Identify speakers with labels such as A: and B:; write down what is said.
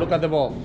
A: look at the ball.